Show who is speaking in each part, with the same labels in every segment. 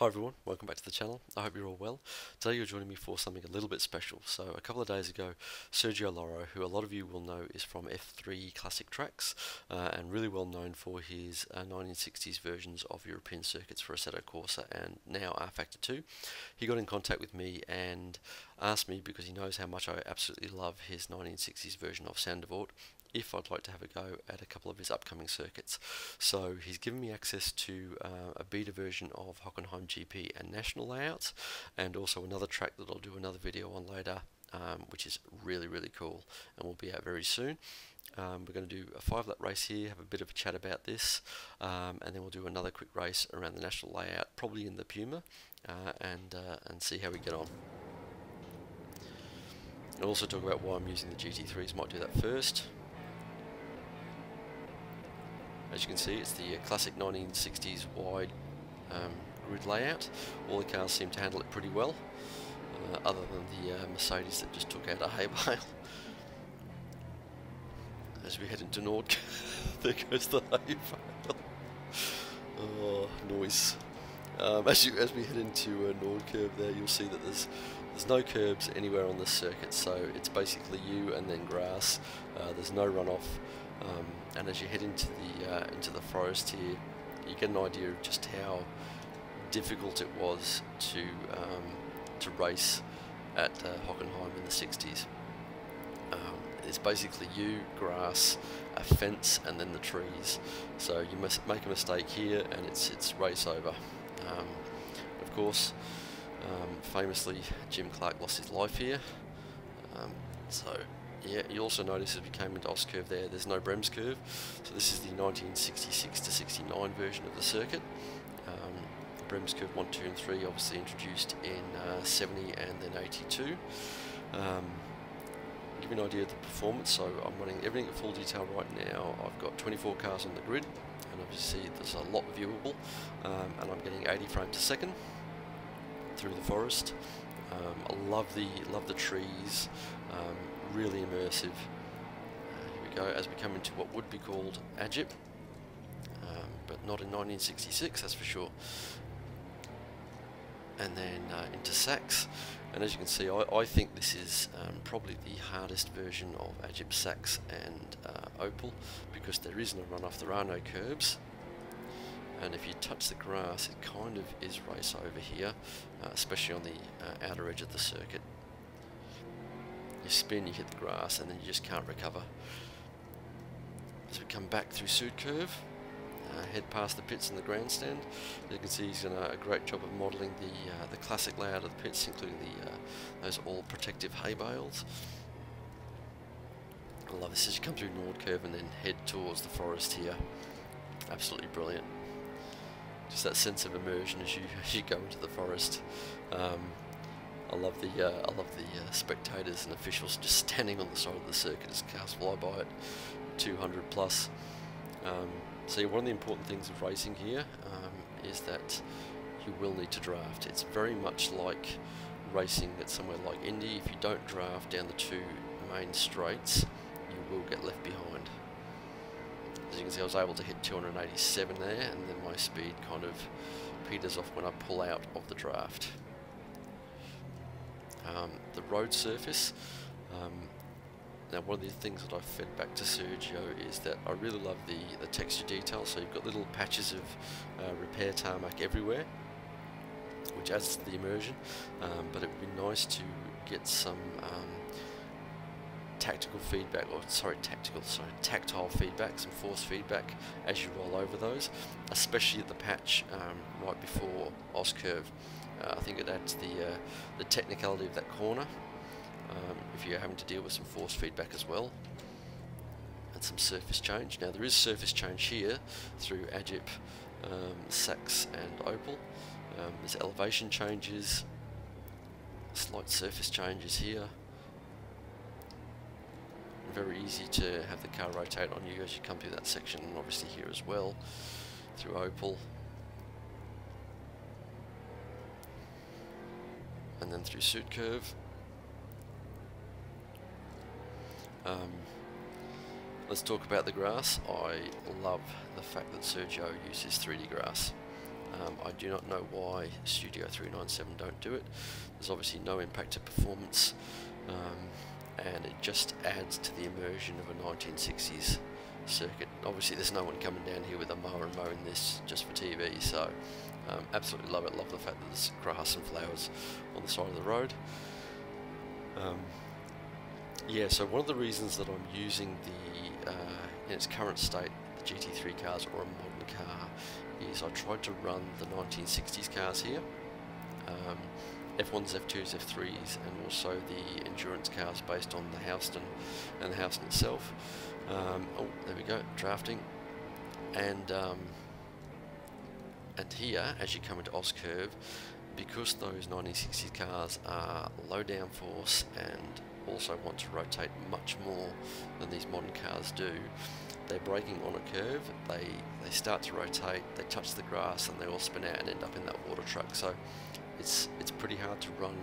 Speaker 1: Hi everyone, welcome back to the channel. I hope you're all well. Today you're joining me for something a little bit special. So a couple of days ago, Sergio Loro, who a lot of you will know is from F3 Classic Tracks uh, and really well known for his uh, 1960s versions of European circuits for Assetto Corsa and now rFactor 2, he got in contact with me and asked me because he knows how much I absolutely love his 1960s version of Zandvoort if I'd like to have a go at a couple of his upcoming circuits. So he's given me access to uh, a beta version of Hockenheim GP and National layouts, and also another track that I'll do another video on later, um, which is really, really cool, and will be out very soon. Um, we're going to do a five lap race here, have a bit of a chat about this, um, and then we'll do another quick race around the national layout, probably in the Puma, uh, and, uh, and see how we get on. I'll also talk about why I'm using the GT3s, might do that first. As you can see, it's the uh, classic 1960s wide um, grid layout. All the cars seem to handle it pretty well, uh, other than the uh, Mercedes that just took out a hay bale. As we head into Nord, there goes the hay bale. oh, noise. Um, as you as we head into a Nord curve there, you'll see that there's there's no curbs anywhere on this circuit, so it's basically you and then grass. Uh, there's no runoff. Um, and as you head into the uh, into the forest here, you get an idea of just how difficult it was to um, to race at uh, Hockenheim in the 60s. Um, it's basically you, grass, a fence, and then the trees. So you must make a mistake here, and it's it's race over. Um, of course, um, famously, Jim Clark lost his life here. Um, so yeah, you also notice as we came into Oss curve there, there's no Brems curve. So this is the 1966 to 69 version of the circuit. Um, Brems curve 1, 2 and 3 obviously introduced in uh, 70 and then 82. Um, give you an idea of the performance, so I'm running everything at full detail right now. I've got 24 cars on the grid, and obviously there's a lot viewable, um, and I'm getting 80 frames a second through the forest. Um, I love the love the trees. Um, really immersive. Uh, here we go, as we come into what would be called Agip, um, but not in 1966, that's for sure. And then uh, into Sachs, and as you can see, I, I think this is um, probably the hardest version of Agip Sachs and uh, Opel, because there is no runoff, there are no curbs, and if you touch the grass it kind of is race over here uh, especially on the uh, outer edge of the circuit you spin, you hit the grass, and then you just can't recover. As we come back through Sud Curve, uh, head past the pits and the grandstand, you can see he's done a, a great job of modelling the uh, the classic layout of the pits, including the uh, those all protective hay bales. I love this as you come through Nord Curve and then head towards the forest here. Absolutely brilliant. Just that sense of immersion as you as you go into the forest. Um, I love the uh, I love the uh, spectators and officials just standing on the side of the circuit as cars fly by at 200 plus. Um, so one of the important things of racing here um, is that you will need to draft. It's very much like racing at somewhere like Indy. If you don't draft down the two main straights, you will get left behind. As you can see, I was able to hit 287 there, and then my speed kind of peters off when I pull out of the draft um, the road surface. Um, now one of the things that I've fed back to Sergio is that I really love the, the texture detail, so you've got little patches of uh, repair tarmac everywhere, which adds to the immersion, um, but it would be nice to get some um, tactical feedback, or sorry, tactical, sorry, tactile feedback, some force feedback as you roll over those, especially at the patch um, right before Oss curve. Uh, I think it adds the, uh, the technicality of that corner um, if you're having to deal with some force feedback as well and some surface change. Now there is surface change here through Agip, um, Sachs and Opel. Um, there's elevation changes, slight surface changes here. Very easy to have the car rotate on you as you come through that section and obviously here as well through Opel and then through Sud Curve. Um, let's talk about the grass. I love the fact that Sergio uses 3D grass. Um, I do not know why Studio 397 don't do it. There's obviously no impact to performance, um, and it just adds to the immersion of a 1960s circuit. Obviously, there's no one coming down here with a mower and mowing this just for TV, so um, absolutely love it. Love the fact that there's grass and flowers on the side of the road. Um, yeah, so one of the reasons that I'm using the, uh, in its current state, the GT3 cars or a modern car is I tried to run the 1960s cars here. Um, F1s, F2s, F3s, and also the endurance cars based on the Howston and the Howston itself. Um, oh, there we go, drafting. And um, and here, as you come into Oscurve, because those 1960s cars are low downforce and also want to rotate much more than these modern cars do, they're braking on a curve, they, they start to rotate, they touch the grass and they all spin out and end up in that water truck. So it's, it's pretty hard to run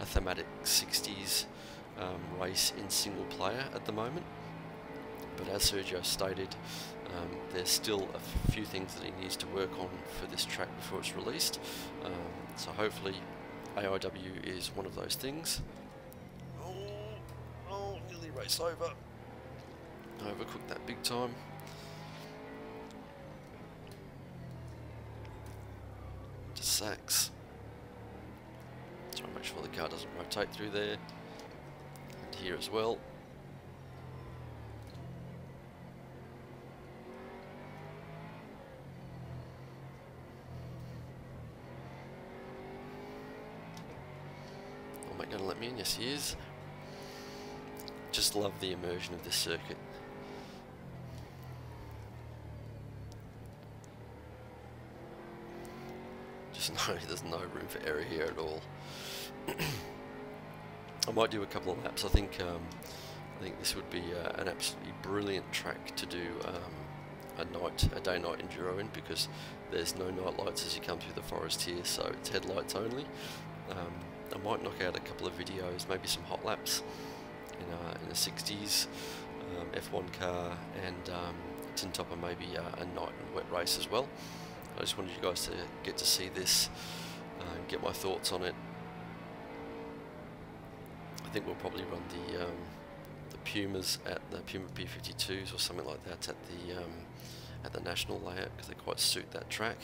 Speaker 1: a thematic 60s um, race in single player at the moment. But as Sergio stated, um, there's still a few things that he needs to work on for this track before it's released. Um, so hopefully AIW is one of those things. Oh, oh, nearly race over. Overcooked that big time. To Sachs. Car doesn't rotate through there. And here as well. I going to let me in? Yes, he is. Just love the immersion of this circuit. Just no, there's no room for error here at all. I might do a couple of laps. I think um, I think this would be uh, an absolutely brilliant track to do um, a night, a day-night enduro in because there's no night lights as you come through the forest here, so it's headlights only. Um, I might knock out a couple of videos, maybe some hot laps in a, in a 60s um, F1 car and um, tin topper maybe uh, a night and wet race as well. I just wanted you guys to get to see this uh, and get my thoughts on it. Think we'll probably run the um, the Pumas at the Puma P52s or something like that at the um, at the national layout because they quite suit that track.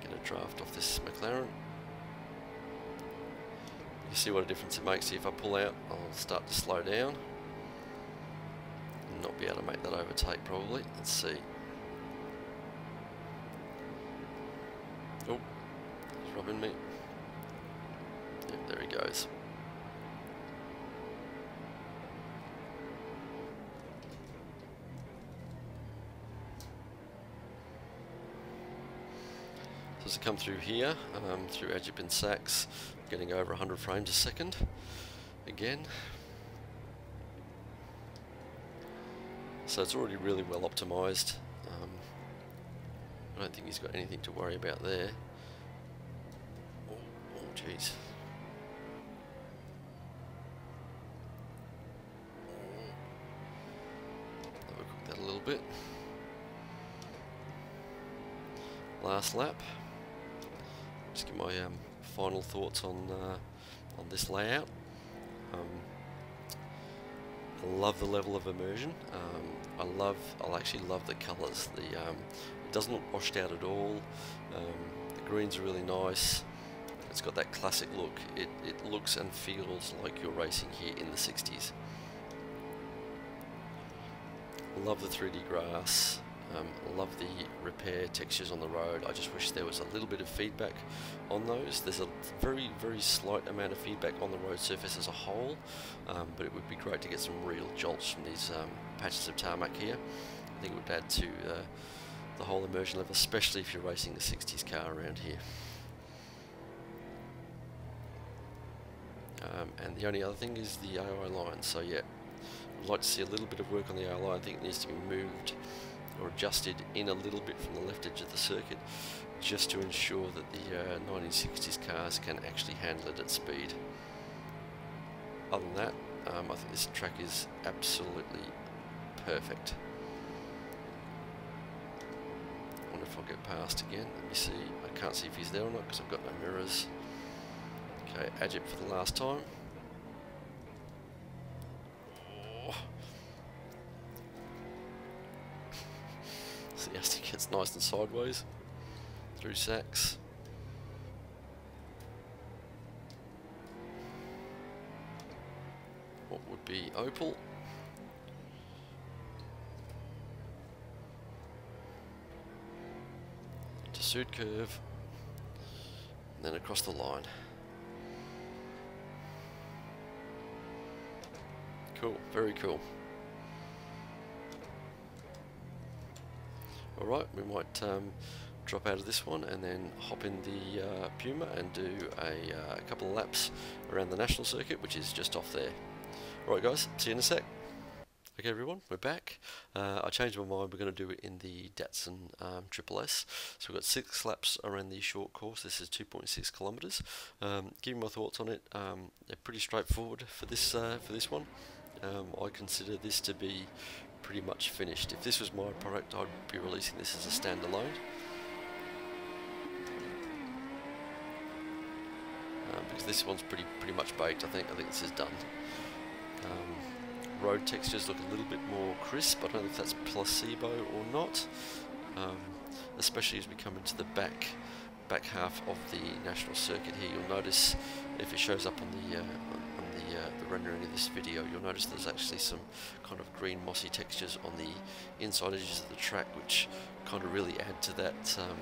Speaker 1: Get a draft off this McLaren. You see what a difference it makes. If I pull out, I'll start to slow down not be able to make that overtake probably. Let's see. Oh, robbing me. There he goes. So as I come through here, um, through Agip Sachs, getting over 100 frames a second again. So it's already really well optimized. Um, I don't think he's got anything to worry about there. Overcook that a little bit. Last lap. Just get my um, final thoughts on uh, on this layout. Um, I love the level of immersion. Um, I love, I actually love the colours. The um, it doesn't look washed out at all. Um, the greens are really nice. It's got that classic look. It it looks and feels like you're racing here in the 60s. Love the 3D grass. Um, love the repair textures on the road. I just wish there was a little bit of feedback on those. There's a very, very slight amount of feedback on the road surface as a whole, um, but it would be great to get some real jolts from these um, patches of tarmac here. I think it would add to uh, the whole immersion level, especially if you're racing a 60s car around here. Um, and the only other thing is the AI line. So yeah, I'd like to see a little bit of work on the AI line. I think it needs to be moved or adjusted in a little bit from the left edge of the circuit just to ensure that the uh, 1960s cars can actually handle it at speed. Other than that, um, I think this track is absolutely perfect. I Wonder if I'll get past again. Let me see. I can't see if he's there or not because I've got no mirrors. Okay, Agip for the last time. Oh. See, Asti gets nice and sideways through Sachs. What would be Opel? To Sud curve, and then across the line. Cool, very cool. Alright, we might um, drop out of this one and then hop in the uh, Puma and do a, uh, couple of laps around the national circuit, which is just off there. Alright guys, see you in a sec. Okay everyone, we're back. Uh, I changed my mind, we're going to do it in the Datsun um, Triple S. So we've got six laps around the short course, this is 2.6 kilometres. Um, give me my thoughts on it, um, they're pretty straightforward for this, uh, for this one. Um, I consider this to be pretty much finished. If this was my product, I'd be releasing this as a standalone. Um, because this one's pretty pretty much baked. I think I think this is done. Um, road textures look a little bit more crisp. I don't know if that's placebo or not. Um, especially as we come into the back back half of the national circuit here, you'll notice if it shows up on the uh, the, uh, the rendering of this video, you'll notice there's actually some kind of green mossy textures on the inside edges of the track, which kind of really add to that um,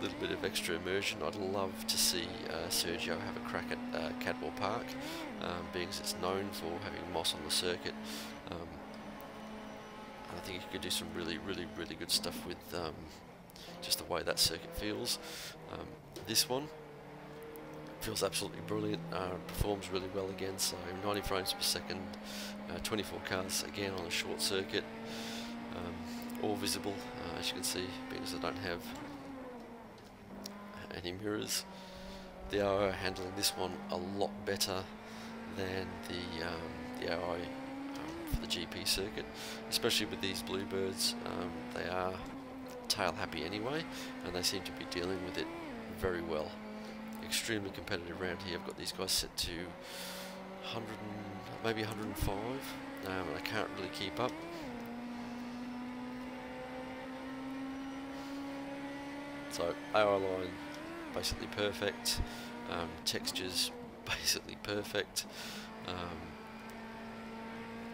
Speaker 1: little bit of extra immersion. I'd love to see uh, Sergio have a crack at uh, Cadwell Park, um, being as it's known for having moss on the circuit. Um, I think he could do some really, really, really good stuff with um, just the way that circuit feels. Um, this one, feels absolutely brilliant, uh, performs really well again, so 90 frames per second, uh, 24 cars again on a short circuit, um, all visible uh, as you can see because I don't have any mirrors. They are handling this one a lot better than the, um, the AI um, for the GP circuit, especially with these Bluebirds, um, they are tail happy anyway and they seem to be dealing with it very well extremely competitive round here. I've got these guys set to 100 maybe 105 um, and I can't really keep up. So AI line basically perfect, um, textures basically perfect. Um,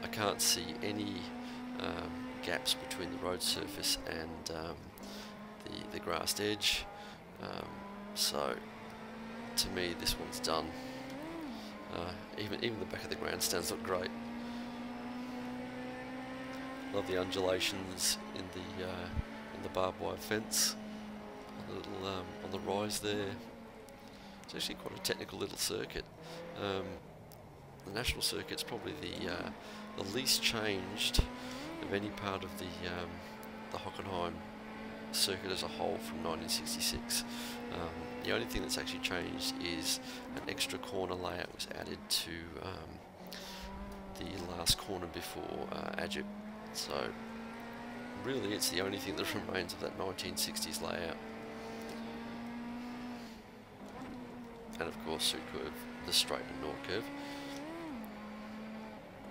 Speaker 1: I can't see any um, gaps between the road surface and um, the, the grassed edge. Um, so to me this one's done. Uh, even even the back of the grandstands look great. Love the undulations in the uh, in the barbed wire fence. A little um, on the rise there. It's actually quite a technical little circuit. Um, the national circuit's probably the uh, the least changed of any part of the um, the Hockenheim circuit as a whole from 1966. Um, the only thing that's actually changed is an extra corner layout was added to um, the last corner before uh, Agip. So really it's the only thing that remains of that 1960s layout. And of course Sud curve, the straight and north curve.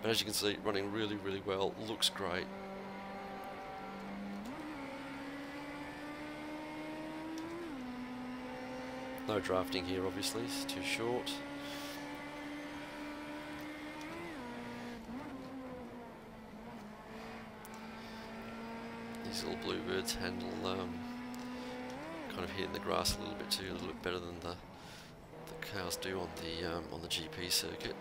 Speaker 1: But as you can see, running really, really well, looks great. No drafting here obviously, it's too short. These little bluebirds handle um, kind of hitting the grass a little bit too, a little bit better than the the cows do on the um, on the GP circuit.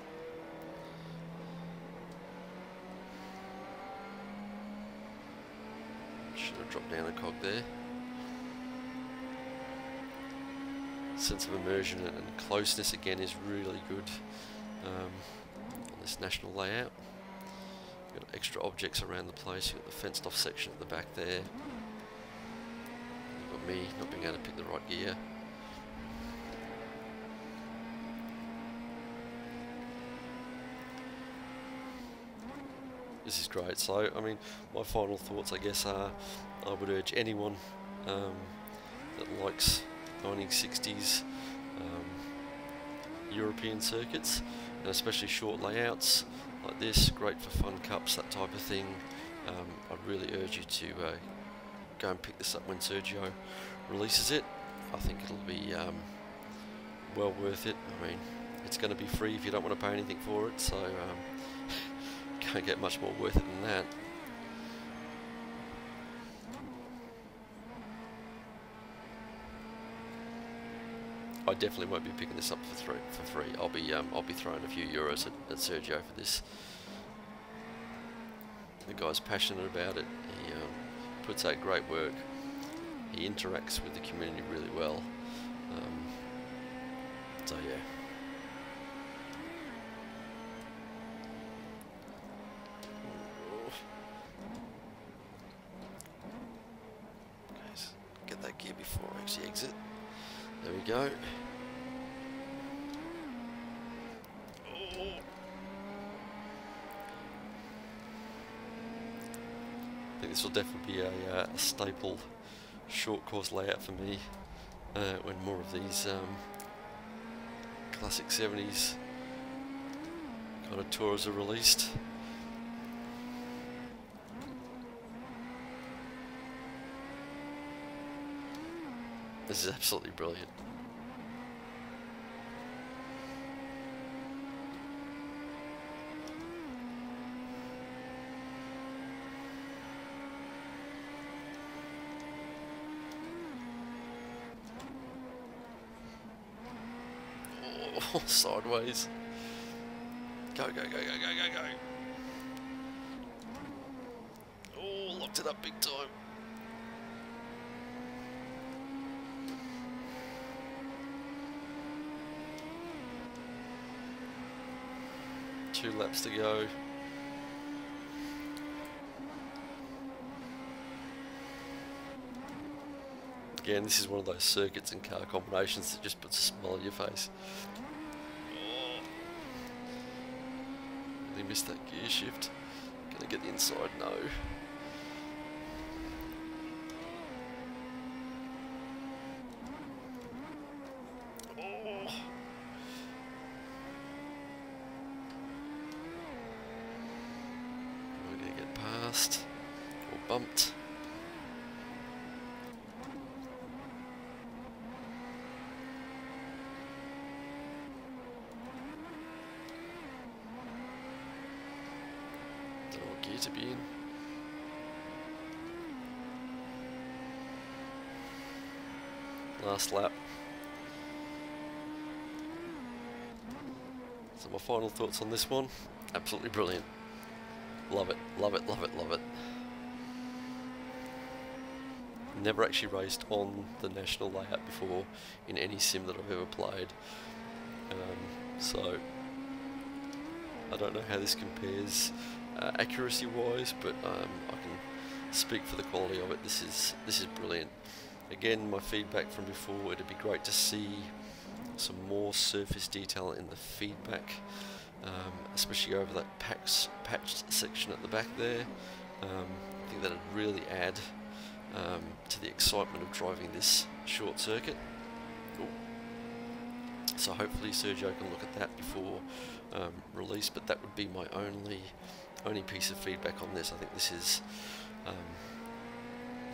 Speaker 1: Should have dropped down a cog there. Sense of immersion and closeness again is really good um, on this national layout. You've got extra objects around the place, you've got the fenced off section at the back there. You've got me not being able to pick the right gear. this is great. So, I mean, my final thoughts, I guess, are I would urge anyone um, that likes 1960s um, European circuits, and especially short layouts like this, great for fun cups, that type of thing. Um, I'd really urge you to uh, go and pick this up when Sergio releases it. I think it'll be um, well worth it. I mean, it's going to be free if you don't want to pay anything for it, so um, can't get much more worth it than that. I definitely won't be picking this up for, three, for free. I'll be um, I'll be throwing a few euros at, at Sergio for this. The guy's passionate about it. He um, puts out great work. He interacts with the community really well. Um, so yeah. Get that gear before I actually exit. There we go. I think this will definitely be a, uh, a staple short course layout for me uh, when more of these um, classic 70s kind of tours are released. This is absolutely brilliant. Oh, sideways. Go, go, go, go, go, go, go. Oh, locked it up big time. Two laps to go. Again, this is one of those circuits and car combinations that just puts a smile on your face. Really missed that gear shift. Gonna get the inside? No. Oh. We're gonna get past or bumped. Gear to be in. Last lap. So my final thoughts on this one, absolutely brilliant. Love it, love it, love it, love it. Never actually raced on the national layout before in any sim that I've ever played. Um, so I don't know how this compares uh, accuracy wise, but um, I can speak for the quality of it. This is this is brilliant. Again, my feedback from before, it'd be great to see some more surface detail in the feedback, um, especially over that packs, patched section at the back there. Um, I think that'd really add um, to the excitement of driving this short circuit. Ooh. So hopefully Sergio can look at that before um, release, but that would be my only only piece of feedback on this. I think this is um,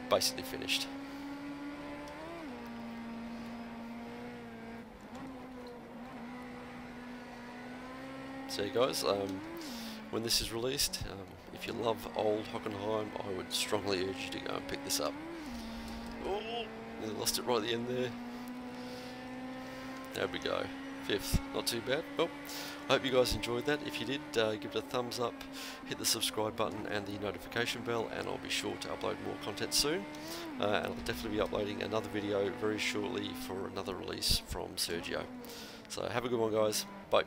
Speaker 1: basically finished. So guys, um, when this is released, um, if you love old Hockenheim, I would strongly urge you to go and pick this up. Oh, lost it right at the end there. There we go. Fifth, not too bad. Well, I hope you guys enjoyed that. If you did, uh, give it a thumbs up, hit the subscribe button and the notification bell, and I'll be sure to upload more content soon. Uh, and I'll definitely be uploading another video very shortly for another release from Sergio. So have a good one, guys. Bye.